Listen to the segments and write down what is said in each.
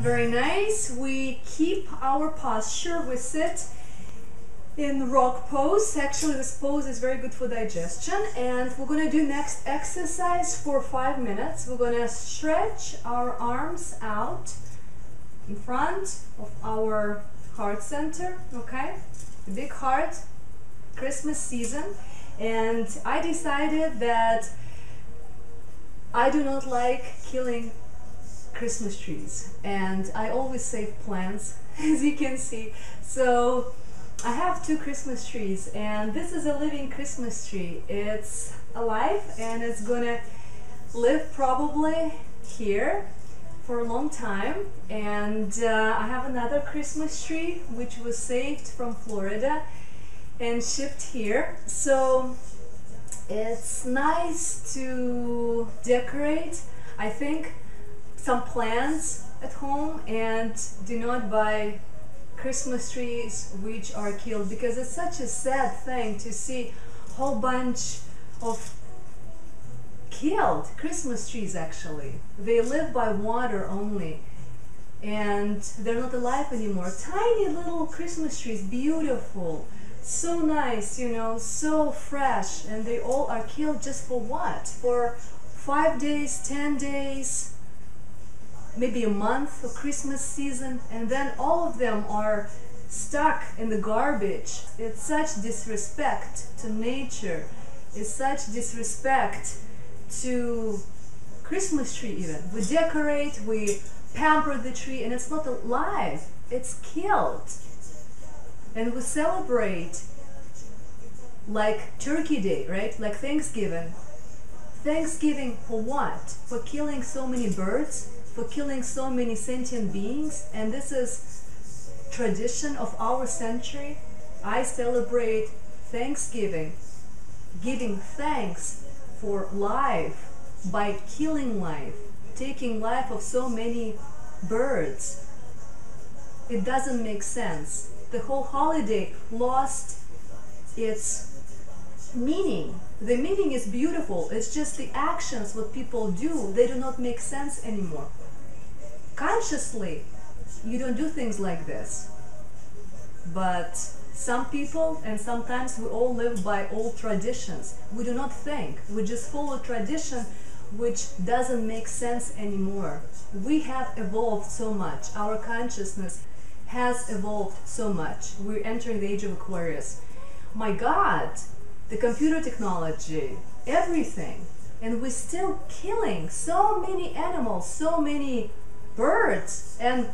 Very nice. We keep our posture. We sit in rock pose. Actually, this pose is very good for digestion. And we're going to do next exercise for five minutes. We're going to stretch our arms out in front of our heart center. Okay, The big heart, Christmas season. And I decided that I do not like killing Christmas trees and I always save plants as you can see. So I have two Christmas trees and this is a living Christmas tree. It's alive and it's gonna live probably here for a long time. And uh, I have another Christmas tree which was saved from Florida and shipped here. So it's nice to decorate. I think some plants at home and do not buy Christmas trees which are killed because it's such a sad thing to see a whole bunch of killed Christmas trees actually. They live by water only and they're not alive anymore. Tiny little Christmas trees, beautiful, so nice, you know, so fresh and they all are killed just for what? For five days, ten days, maybe a month of Christmas season, and then all of them are stuck in the garbage. It's such disrespect to nature. It's such disrespect to Christmas tree even. We decorate, we pamper the tree, and it's not alive. It's killed. And we celebrate like Turkey Day, right? Like Thanksgiving. Thanksgiving for what? For killing so many birds? For killing so many sentient beings and this is tradition of our century. I celebrate thanksgiving giving thanks for life by killing life taking life of so many birds. It doesn't make sense. The whole holiday lost its meaning. The meaning is beautiful. It's just the actions what people do they do not make sense anymore consciously you don't do things like this. But some people and sometimes we all live by old traditions. We do not think. We just follow tradition which doesn't make sense anymore. We have evolved so much. Our consciousness has evolved so much. We're entering the age of aquarius. My god the computer technology everything. And we're still killing so many animals so many birds and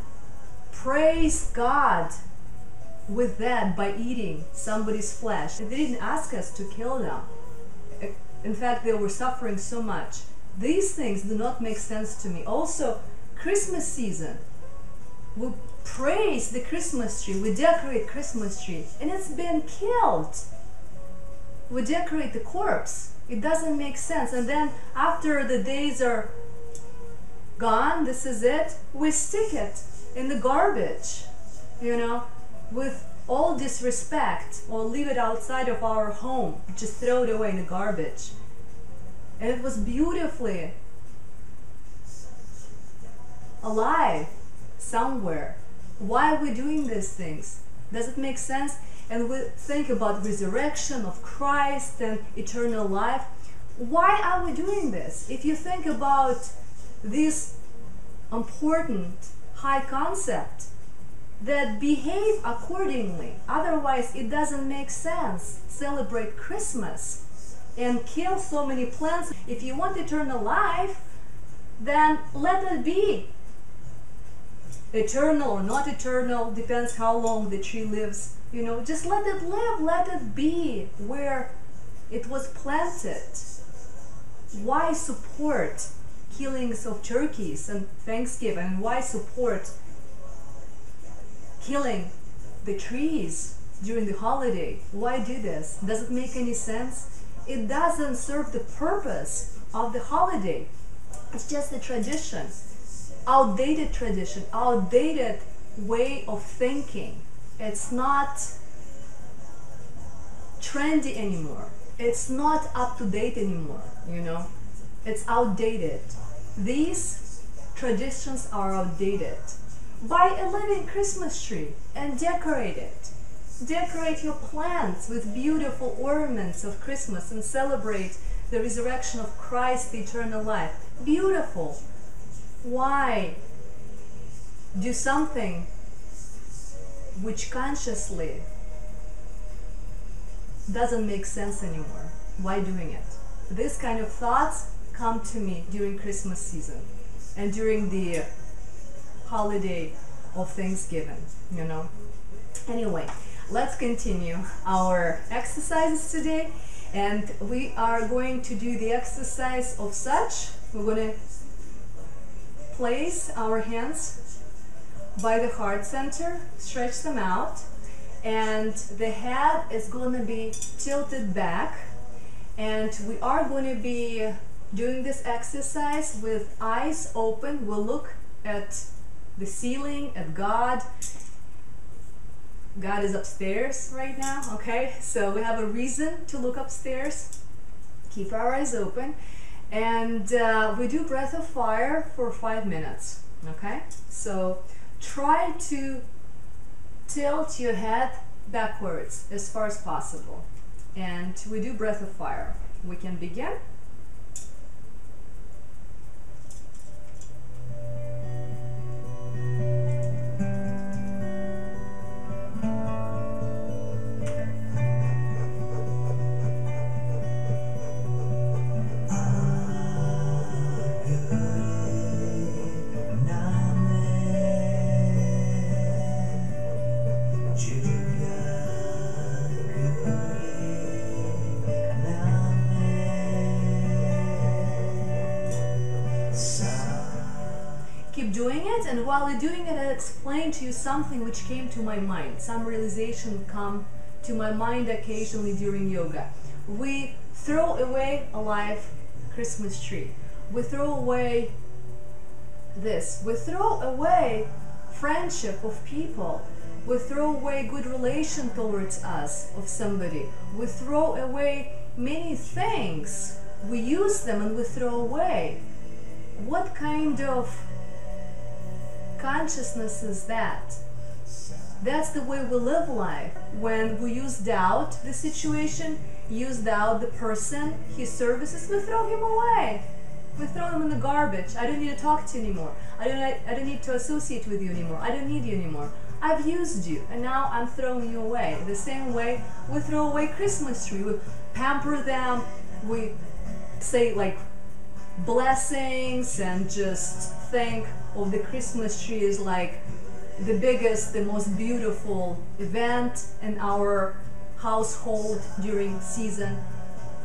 praise God with that by eating somebody's flesh. They didn't ask us to kill them. In fact, they were suffering so much. These things do not make sense to me. Also, Christmas season. We praise the Christmas tree. We decorate Christmas tree. And it's been killed. We decorate the corpse. It doesn't make sense. And then after the days are gone, this is it, we stick it in the garbage, you know, with all disrespect, or leave it outside of our home, just throw it away in the garbage. And it was beautifully alive somewhere. Why are we doing these things? Does it make sense? And we think about resurrection of Christ and eternal life. Why are we doing this? If you think about this important high concept that behave accordingly. Otherwise it doesn't make sense. Celebrate christmas and kill so many plants. If you want eternal life then let it be. Eternal or not eternal depends how long the tree lives. You know just let it live let it be where it was planted. Why support killings of turkeys and Thanksgiving and why support killing the trees during the holiday? Why do this? Does it make any sense? It doesn't serve the purpose of the holiday. It's just a tradition, outdated tradition, outdated way of thinking. It's not trendy anymore. It's not up to date anymore, you know. It's outdated. These traditions are outdated. Buy a living Christmas tree and decorate it. Decorate your plants with beautiful ornaments of Christmas and celebrate the resurrection of Christ, the eternal life. Beautiful. Why do something which consciously doesn't make sense anymore? Why doing it? This kind of thoughts come to me during Christmas season and during the holiday of Thanksgiving, you know. Anyway, let's continue our exercises today and we are going to do the exercise of such. We're going to place our hands by the heart center, stretch them out, and the head is going to be tilted back and we are going to be doing this exercise with eyes open. We'll look at the ceiling, at God. God is upstairs right now, okay? So we have a reason to look upstairs. Keep our eyes open. And uh, we do breath of fire for five minutes, okay? So try to tilt your head backwards as far as possible. And we do breath of fire. We can begin. Something which came to my mind some realization come to my mind occasionally during yoga. We throw away a live Christmas tree. We throw away this. We throw away friendship of people. We throw away good relation towards us of somebody. We throw away many things. We use them and we throw away. What kind of consciousness is that. That's the way we live life. When we use doubt the situation, use doubt the person, his services, we throw him away. We throw him in the garbage. I don't need to talk to you anymore. I don't, I don't need to associate with you anymore. I don't need you anymore. I've used you and now I'm throwing you away. The same way we throw away Christmas tree. We pamper them. We say like blessings and just think of the Christmas tree is like the biggest, the most beautiful event in our household during season.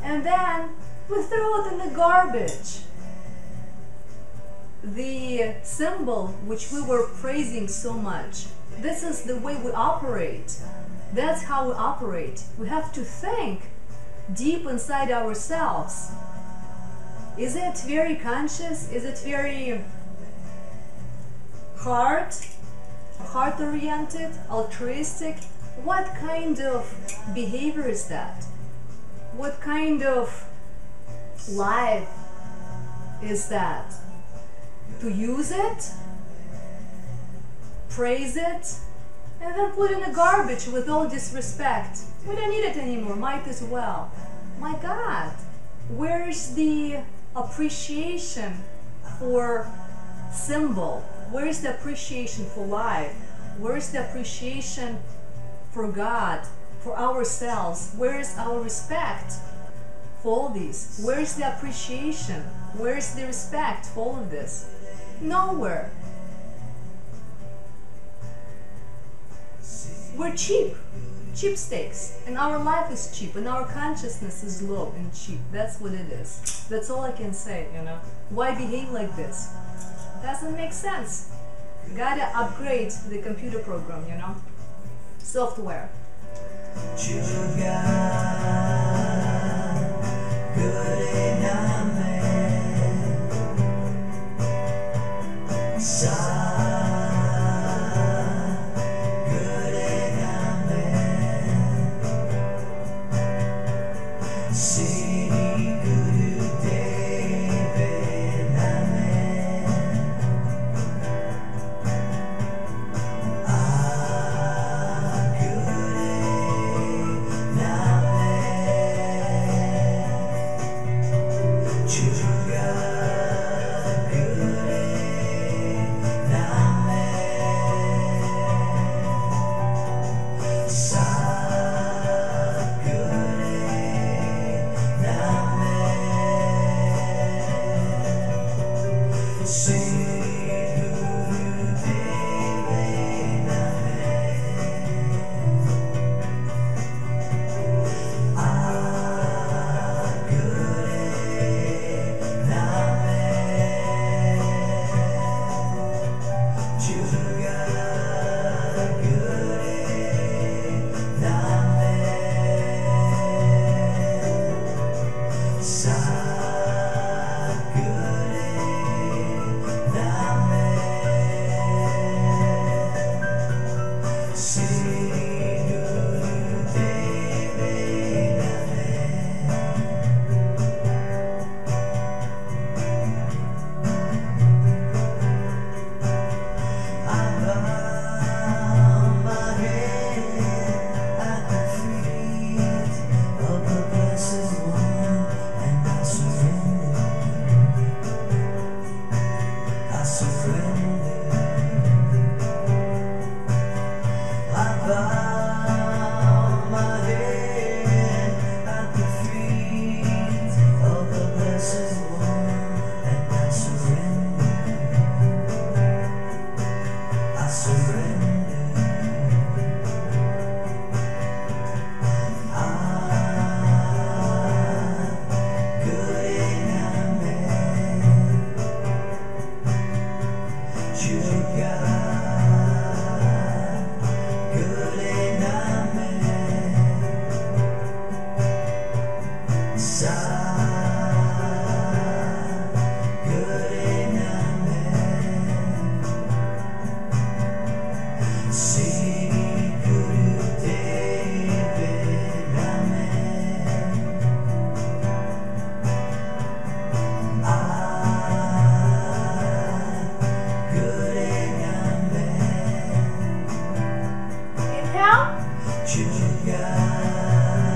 And then we throw it in the garbage. The symbol which we were praising so much, this is the way we operate. That's how we operate. We have to think deep inside ourselves. Is it very conscious? Is it very heart, heart-oriented, altruistic. What kind of behavior is that? What kind of life is that? To use it, praise it, and then put in the garbage with all disrespect. We don't need it anymore, might as well. My God, where is the appreciation for symbol? Where is the appreciation for life? Where is the appreciation for God, for ourselves? Where is our respect for all this? Where is the appreciation? Where is the respect for all of this? Nowhere. We're cheap, cheap steaks, and our life is cheap, and our consciousness is low and cheap. That's what it is. That's all I can say, you know. Why behave like this? Doesn't make sense. Gotta upgrade the computer program, you know? Software.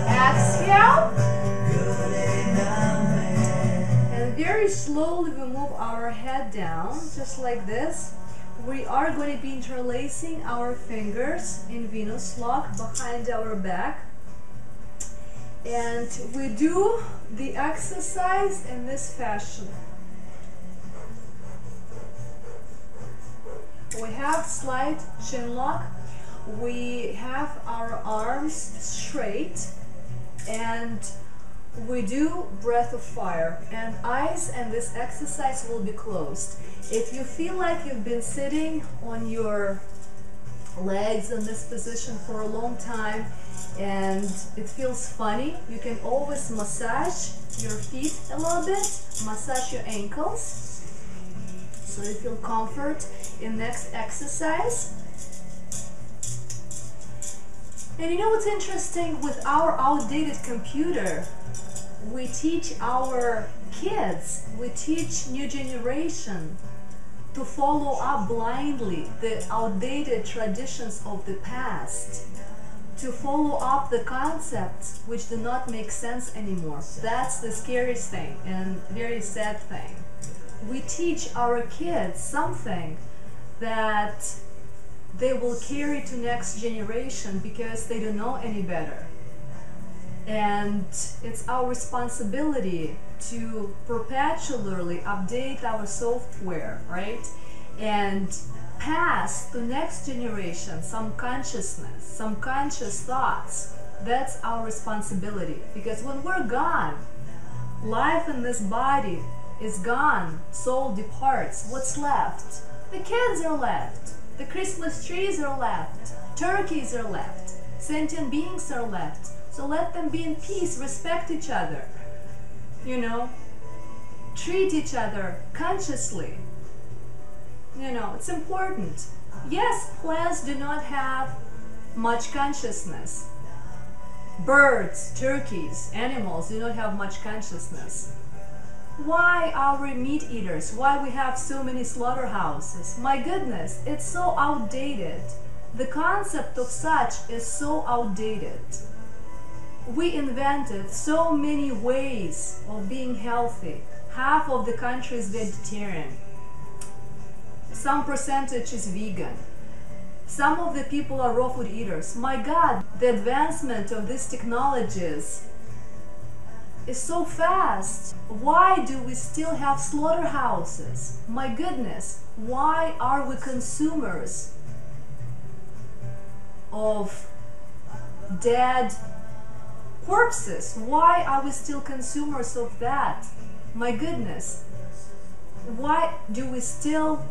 Exhale. And very slowly we move our head down, just like this. We are going to be interlacing our fingers in Venus lock behind our back. And we do the exercise in this fashion. We have slight chin lock we have our arms straight and we do breath of fire and eyes and this exercise will be closed. If you feel like you've been sitting on your legs in this position for a long time and it feels funny, you can always massage your feet a little bit, massage your ankles so you feel comfort in next exercise. And you know what's interesting with our outdated computer? we teach our kids, we teach new generation to follow up blindly the outdated traditions of the past, to follow up the concepts which do not make sense anymore. That's the scariest thing and very sad thing. We teach our kids something that they will carry to next generation because they don't know any better. And it's our responsibility to perpetually update our software right? And pass to next generation some consciousness some conscious thoughts. That's our responsibility. Because when we're gone life in this body is gone. Soul departs. What's left? The kids are left the christmas trees are left turkeys are left sentient beings are left so let them be in peace, respect each other, you know, treat each other consciously. You know, it's important. Yes, plants do not have much consciousness. Birds, turkeys, animals do not have much consciousness. Why are we meat eaters? Why we have so many slaughterhouses? My goodness, it's so outdated. The concept of such is so outdated we invented so many ways of being healthy. Half of the country is vegetarian. Some percentage is vegan. Some of the people are raw food eaters. My God, the advancement of these technologies is so fast. Why do we still have slaughterhouses? My goodness, why are we consumers of dead corpses. Why are we still consumers of that? My goodness. Why do we still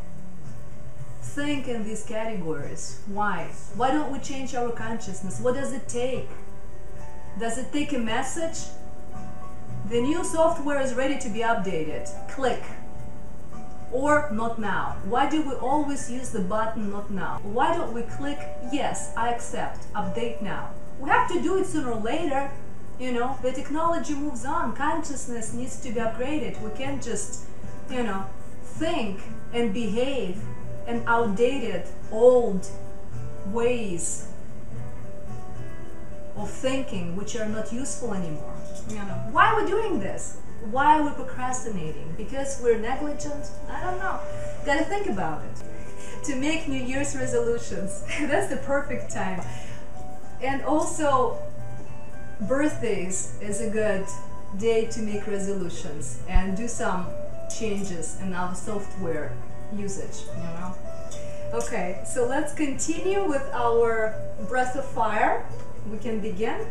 think in these categories? Why? Why don't we change our consciousness? What does it take? Does it take a message? The new software is ready to be updated. Click. Or not now. Why do we always use the button not now? Why don't we click yes, I accept, update now? We have to do it sooner or later. You know, the technology moves on. Consciousness needs to be upgraded. We can't just, you know, think and behave in outdated, old ways of thinking which are not useful anymore. Know, why are we doing this? Why are we procrastinating? Because we're negligent? I don't know. Gotta think about it. To make New Year's resolutions. That's the perfect time. And also, birthdays is a good day to make resolutions and do some changes in our software usage, you know. Okay, so let's continue with our breath of fire. We can begin.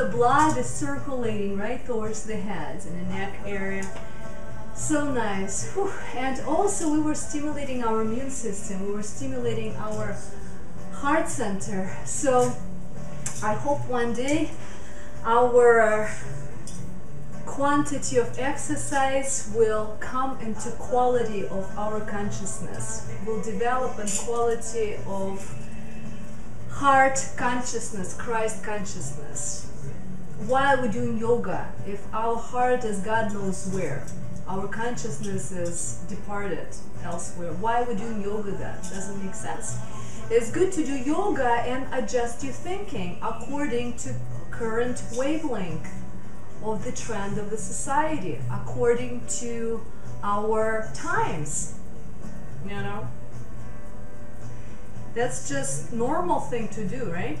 The blood is circulating right towards the head and the neck area. So nice. Whew. And also we were stimulating our immune system. We were stimulating our heart center. So I hope one day our quantity of exercise will come into quality of our consciousness. Will develop in quality of heart consciousness, Christ consciousness. Why are we doing yoga? If our heart is God knows where, our consciousness is departed elsewhere. Why are we doing yoga then? Doesn't make sense. It's good to do yoga and adjust your thinking according to current wavelength of the trend of the society, according to our times. You know? That's just normal thing to do, right?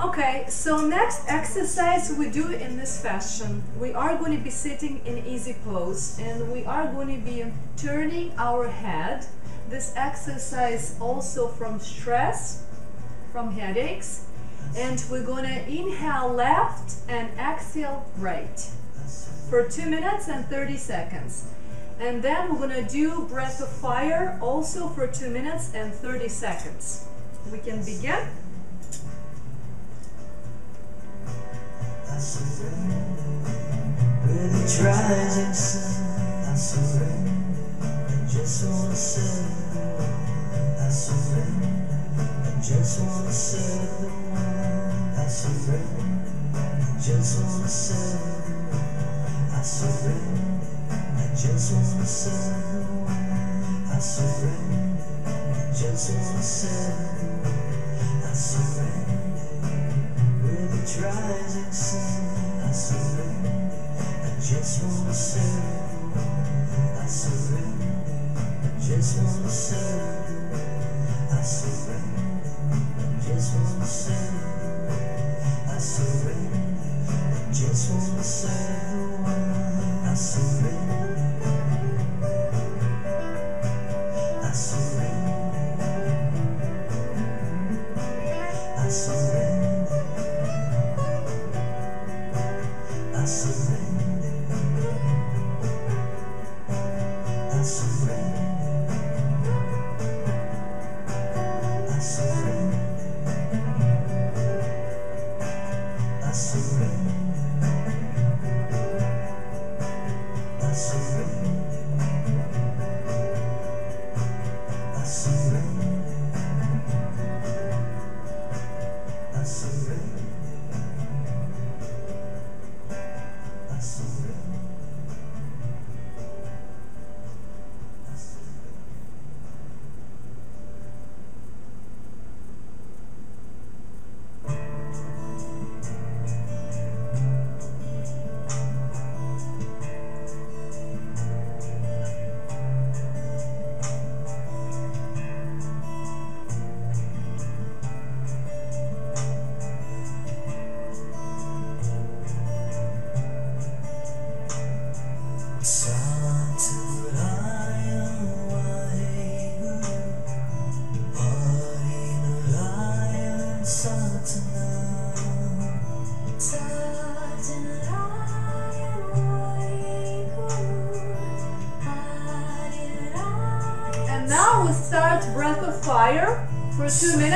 Okay, so next exercise we do in this fashion. We are going to be sitting in easy pose and we are going to be turning our head. This exercise also from stress, from headaches. And we're going to inhale left and exhale right for 2 minutes and 30 seconds. And then we're going to do breath of fire also for 2 minutes and 30 seconds. We can begin. Surrender with each rising sun. I surrender. I just wanna serve the one. I surrender. I just wanna serve the one. I surrender. I just wanna serve the one. I surrender. I just wanna serve the one. I surrender. I just wanna serve the one. I surrender each rising sin. I surrender. I just wanna serve. I surrender. I just wanna serve. I surrender. I just wanna serve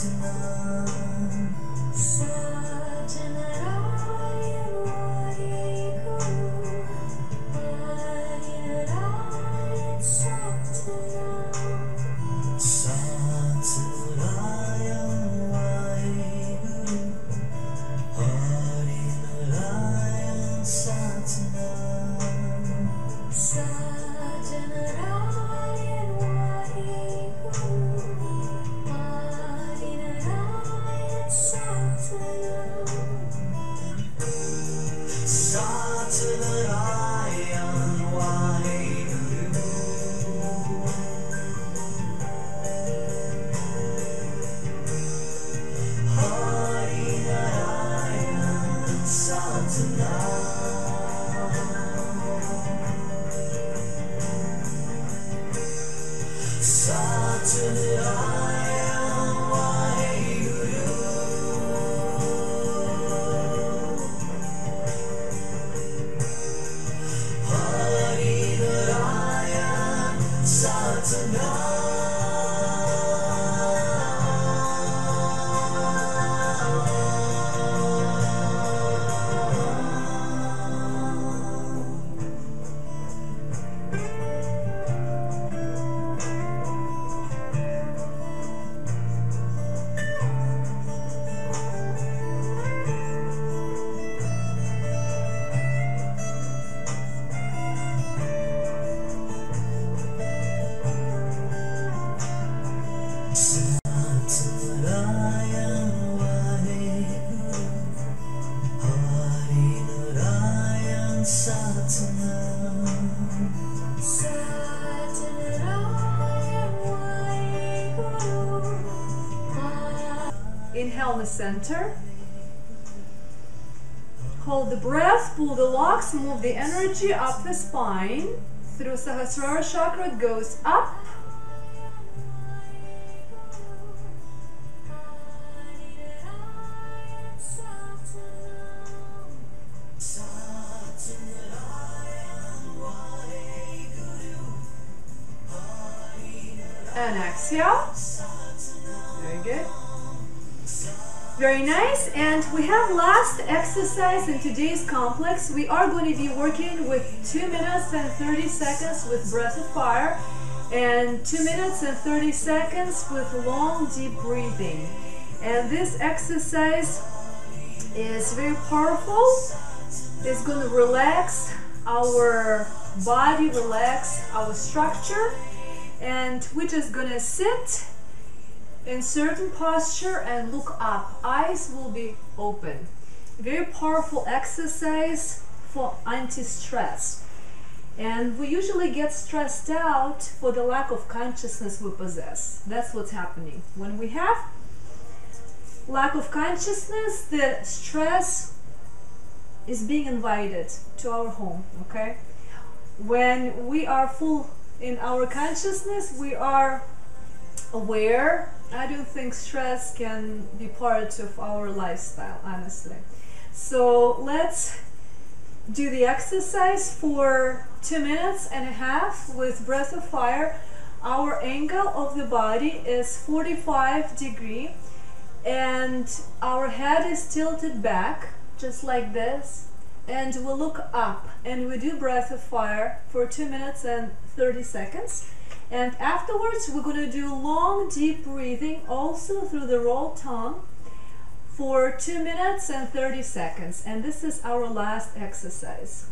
tonight. Center. Hold the breath, pull the locks, move the energy up the spine. Through Sahasrara chakra, it goes Very nice. And we have last exercise in today's complex. We are going to be working with 2 minutes and 30 seconds with breath of fire and 2 minutes and 30 seconds with long deep breathing. And this exercise is very powerful. It's going to relax our body, relax our structure. And we're just going to sit in certain posture and look up. Eyes will be open. Very powerful exercise for anti-stress. And we usually get stressed out for the lack of consciousness we possess. That's what's happening. When we have lack of consciousness, the stress is being invited to our home, okay? When we are full in our consciousness, we are aware I don't think stress can be part of our lifestyle, honestly. So let's do the exercise for two minutes and a half with breath of fire. Our angle of the body is 45 degree and our head is tilted back just like this and we look up and we do breath of fire for two minutes and 30 seconds and afterwards, we're going to do long, deep breathing also through the rolled tongue for 2 minutes and 30 seconds. And this is our last exercise.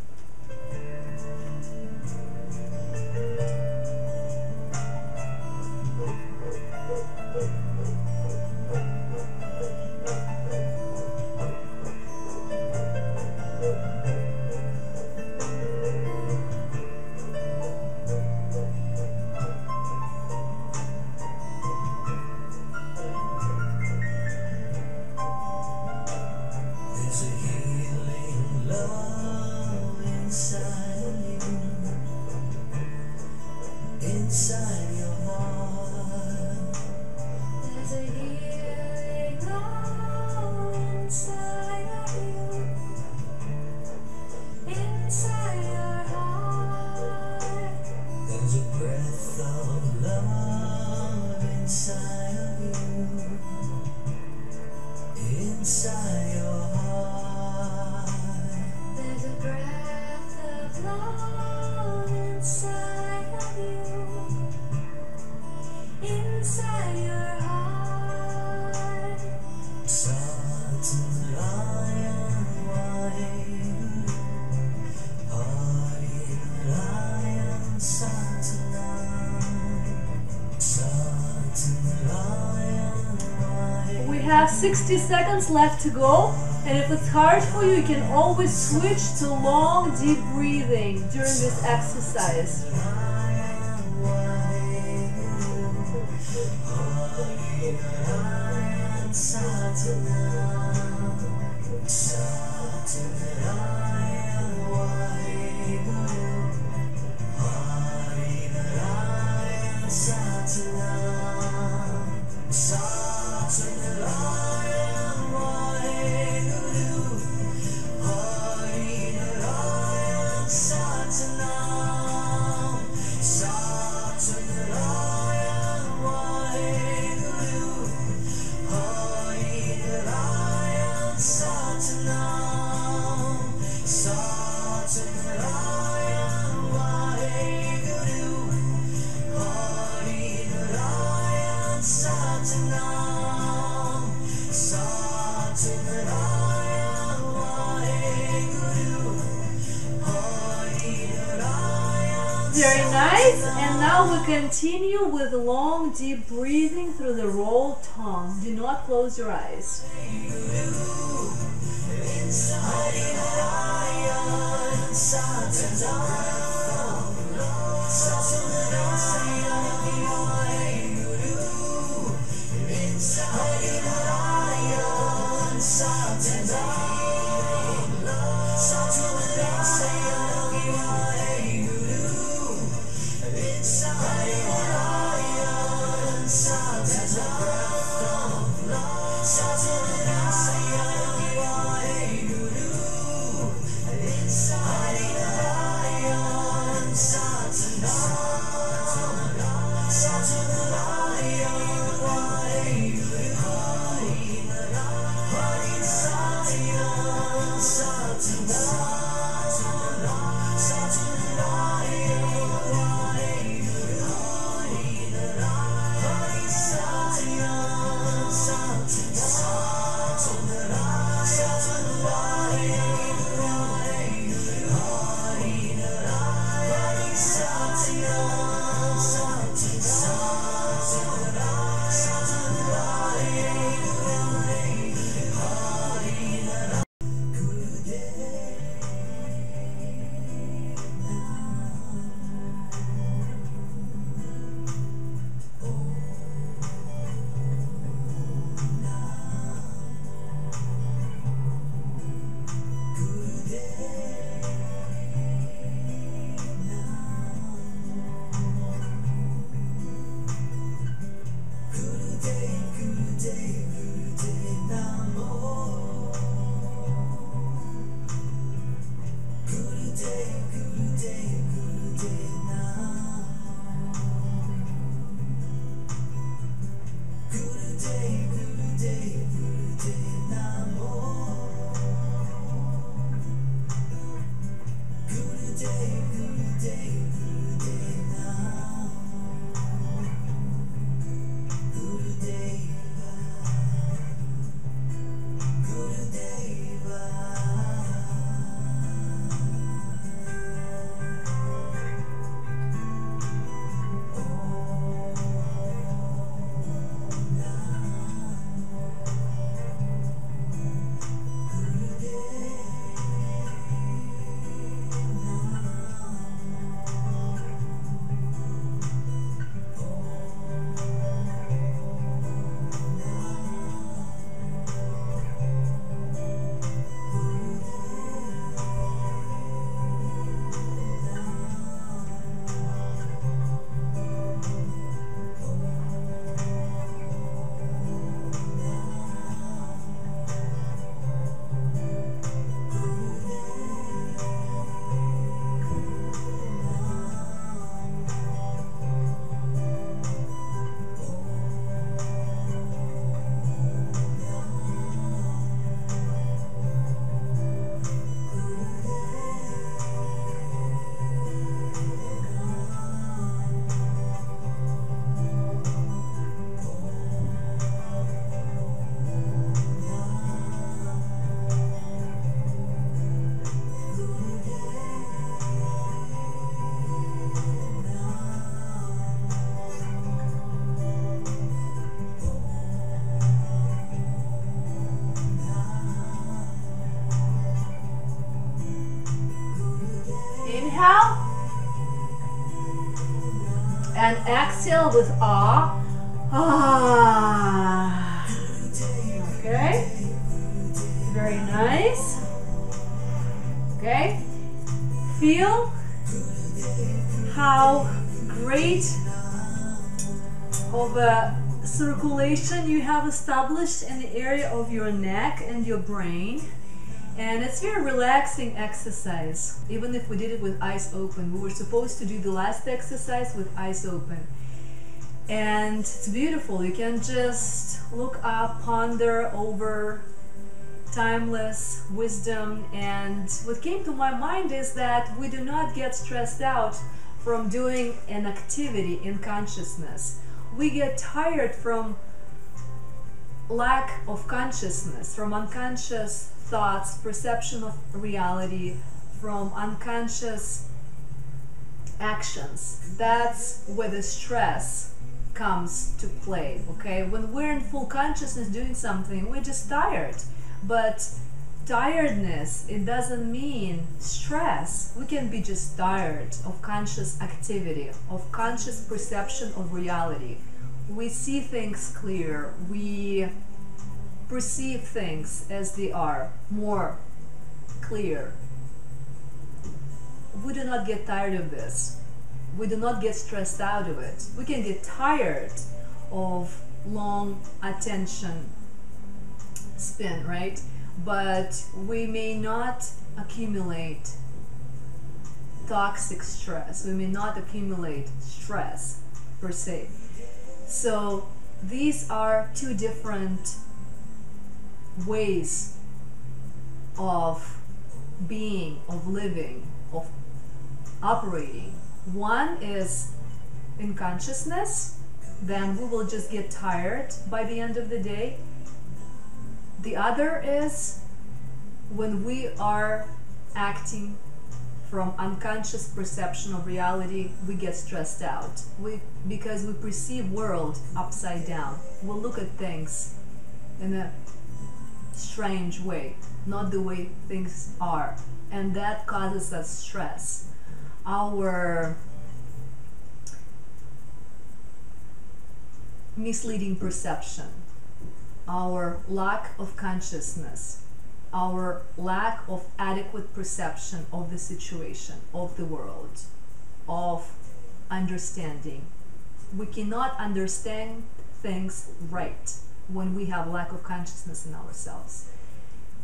Have 60 seconds left to go. And if it's hard for you, you can always switch to long, deep breathing during this exercise. Continue with long, deep breathing through the rolled tongue. Do not close your eyes. With ah. Ah. Okay. Very nice. Okay. Feel how great of a circulation you have established in the area of your neck and your brain. And it's very relaxing exercise, even if we did it with eyes open. We were supposed to do the last exercise with eyes open. And it's beautiful. You can just look up, ponder over timeless wisdom. And what came to my mind is that we do not get stressed out from doing an activity in consciousness. We get tired from lack of consciousness, from unconscious thoughts, perception of reality, from unconscious actions. That's where the stress comes to play, okay? When we're in full consciousness doing something, we're just tired. But tiredness, it doesn't mean stress. We can be just tired of conscious activity, of conscious perception of reality. We see things clear. We perceive things as they are, more clear. We do not get tired of this. We do not get stressed out of it. We can get tired of long attention spin, right? But we may not accumulate toxic stress. We may not accumulate stress per se. So these are two different ways of being, of living, of operating. One is in consciousness, then we will just get tired by the end of the day. The other is when we are acting from unconscious perception of reality, we get stressed out. We because we perceive world upside down. We look at things in a strange way, not the way things are. And that causes us stress. Our misleading perception, our lack of consciousness, our lack of adequate perception of the situation, of the world, of understanding. We cannot understand things right when we have lack of consciousness in ourselves.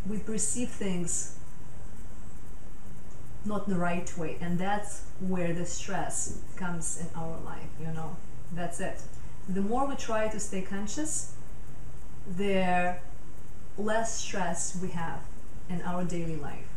We perceive things not the right way, and that's where the stress comes in our life, you know. That's it. The more we try to stay conscious, the less stress we have in our daily life.